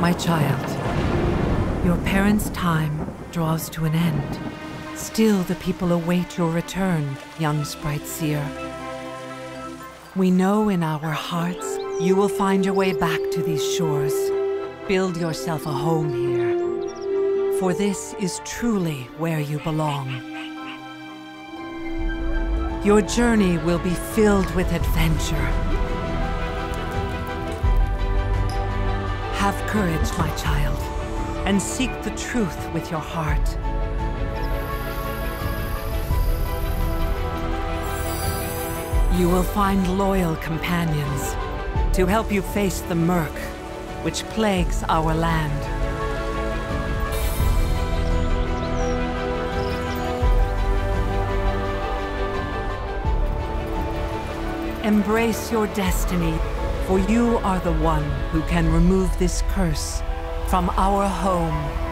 My child, your parents' time draws to an end. Still, the people await your return, young Sprite Seer. We know in our hearts you will find your way back to these shores. Build yourself a home here. For this is truly where you belong. Your journey will be filled with adventure. Have courage, my child, and seek the truth with your heart. You will find loyal companions to help you face the murk which plagues our land. Embrace your destiny, for you are the one who can remove this curse from our home.